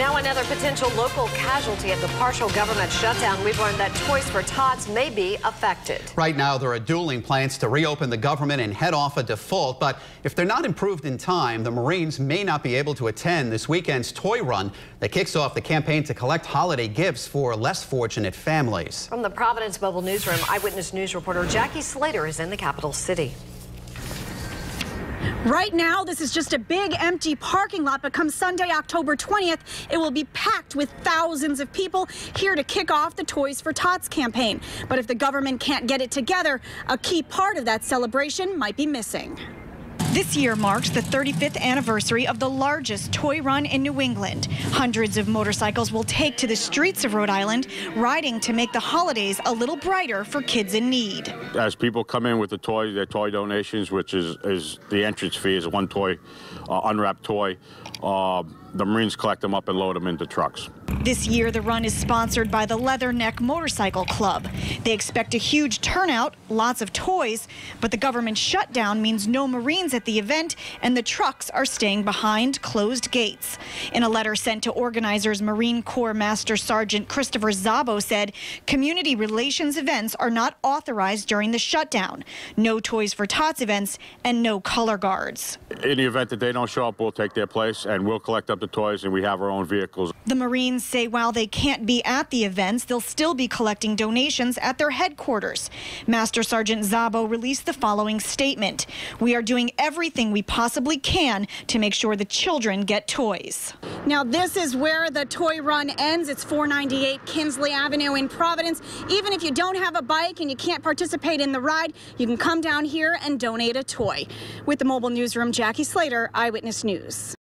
Now another potential local casualty of the partial government shutdown. We've learned that Toys for Tots may be affected. Right now, there are dueling plans to reopen the government and head off a default. But if they're not improved in time, the Marines may not be able to attend this weekend's toy run that kicks off the campaign to collect holiday gifts for less fortunate families. From the Providence Mobile Newsroom, Eyewitness News reporter Jackie Slater is in the capital city. Right now, this is just a big empty parking lot, but come Sunday, October 20th, it will be packed with thousands of people here to kick off the Toys for Tots campaign. But if the government can't get it together, a key part of that celebration might be missing. This year marks the 35th anniversary of the largest toy run in New England. Hundreds of motorcycles will take to the streets of Rhode Island, riding to make the holidays a little brighter for kids in need. As people come in with the toys, their toy donations, which is, is the entrance fee is one toy, uh, unwrapped toy, uh, the Marines collect them up and load them into trucks. This year, the run is sponsored by the Leatherneck Motorcycle Club. They expect a huge turnout, lots of toys, but the government shutdown means no Marines at the event, and the trucks are staying behind closed gates. In a letter sent to organizers, Marine Corps Master Sergeant Christopher Zabo said community relations events are not authorized during the shutdown. No Toys for Tots events and no color guards. In the event that they don't show up, we'll take their place and we'll collect up the toys, and we have our own vehicles. The Marines say while they can't be at the events, they'll still be collecting donations at their headquarters. Master Sergeant Zabo released the following statement We are doing everything we possibly can to make sure the children get toys. Now, this is where the toy run ends. It's 498 Kinsley Avenue in Providence. Even if you don't have a bike and you can't participate in the ride, you can come down here and donate a toy. With the mobile newsroom, Jackie Slater, Eyewitness News.